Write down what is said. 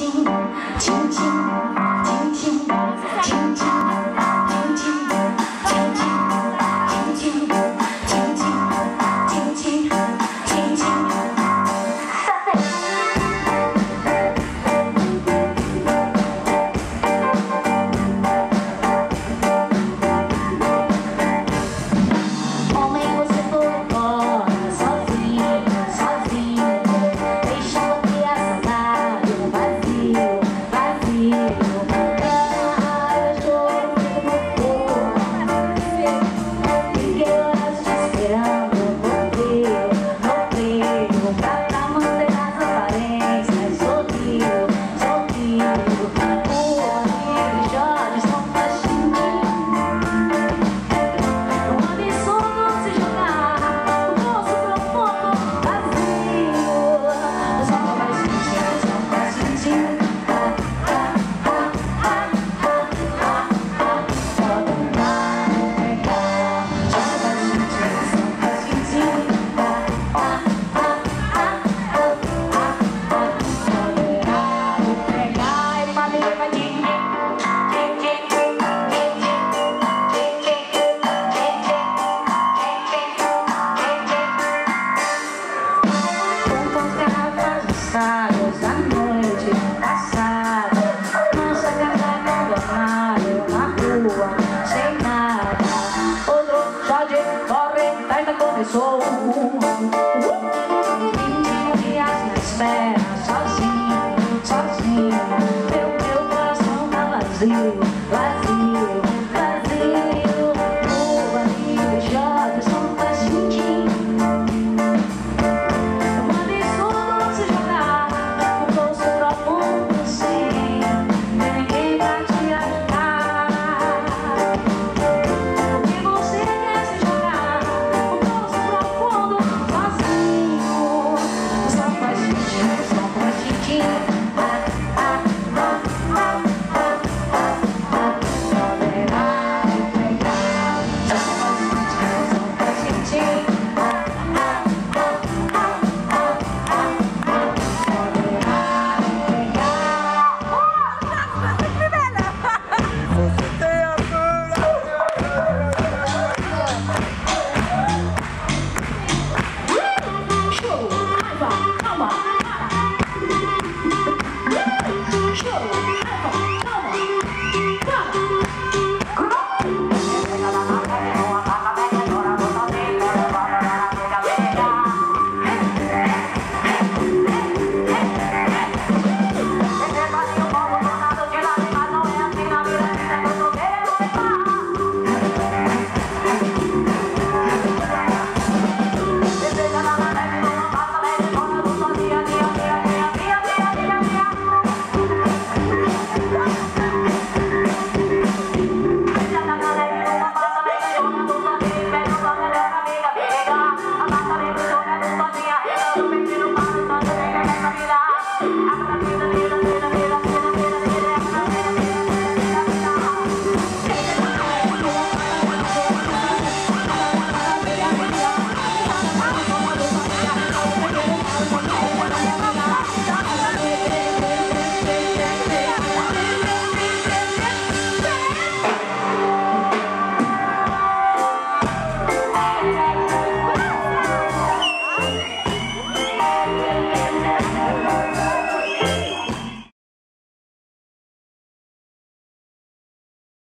轻轻，轻轻，轻轻。festa começou. E as na espera, sozinho, sozinho. Meu, meu coração tá vazio.